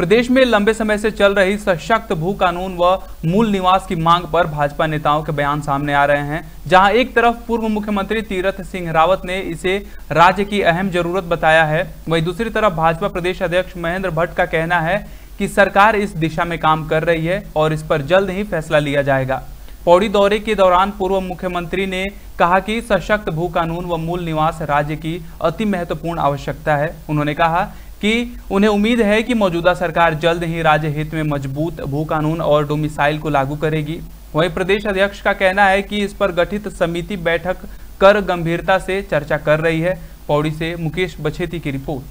प्रदेश में लंबे समय से चल रही सशक्त भू कानून व मूल निवास की मांग पर भाजपा नेताओं के बयान सामने आ रहे हैं, जहाँ एक तरफ़ पूर्व मुख्यमंत्री तीरथ सिंह रावत ने इसे राज्य की अहम ज़रूरत बताया है, वहीं दूसरी तरफ़ भाजपा प्रदेश अध्यक्ष महेंद्र भट्ट का कहना है कि सरकार इस दिशा में काम कर रही है और इस पर जल्द ही फैसला लिया जाएगा। पौड़ी दौरे के दौरान पूर्व मुख्यमंत्री ने कहा कि सशक्त भू कानून व मूल निवास राज्य की अति महत्वपूर्ण आवश्यकता है। उन्होंने कहा कि उन्हें उम्मीद है कि मौजूदा सरकार जल्द ही राज्य हित में मज़बूत भू कानून और डोमिसाइल को लागू करेगी। वहीं प्रदेश अध्यक्ष का कहना है कि इस पर गठित समिति बैठक कर गंभीरता से चर्चा कर रही है। पौड़ी से मुकेश बछेती की रिपोर्ट।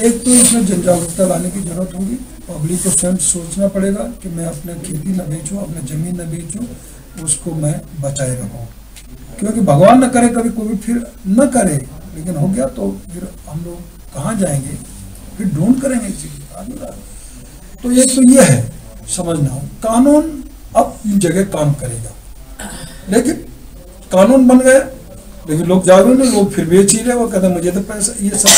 एक तो इसमें जन जागरूकता लाने की ज़रूरत होगी। पब्लिक को स्वयं सोचना पड़ेगा कि मैं अपना खेती न बेचूं, अपना ज़मीन न बेचूं, उसको मैं बचाए रखूँ। क्योंकि भगवान न करे, कभी कोई फिर न करे लेकिन हो गया तो फिर हम लोग कहाँ जाएँगे? फिर ढूंढ करेंगे इसी। तो एक तो ये है, समझना कानून अब इन जगह काम करेगा। लेकिन कानून बन गया, लेकिन लोग जागरूक नहीं, लोग फिर बेच ही रहे, वो कहते मुझे तो पैसा, ये सब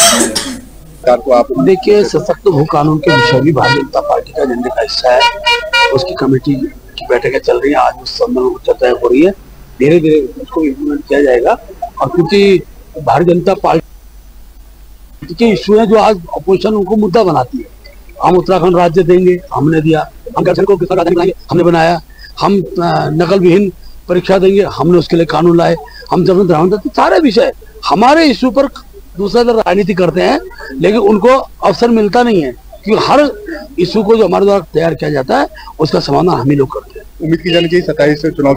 देखिए, सशक्त भू कानून के विषय भी भारतीय जनता पार्टी का एजेंडे का हिस्सा है। उसकी कमेटी की बैठकें चल रही है, आज उस संबंध में चर्चा हो रही है। धीरे धीरे उसको इम्प्लीमेंट किया जाएगा। और क्योंकि भारतीय जनता पार्टी के इशू है जो आज अपोजिशन उनको मुद्दा बनाती है। हम उत्तराखंड राज्य देंगे, हमने दिया। हम को किसान राज्य बनाएँगे हमने बनाया। हम नकल विहीन परीक्षा देंगे। हमने उसके लिए कानून लाए। हम जब तो सारे विषय हमारे इशू पर दूसरा दल राजनीति करते हैं, लेकिन उनको अवसर मिलता नहीं है क्योंकि हर इशू को जो हमारे द्वारा तैयार किया जाता है, उसका समाधान हम ही लोग करते हैं। उम्मीद की जानी चाहिए सत्ताईस चुनाव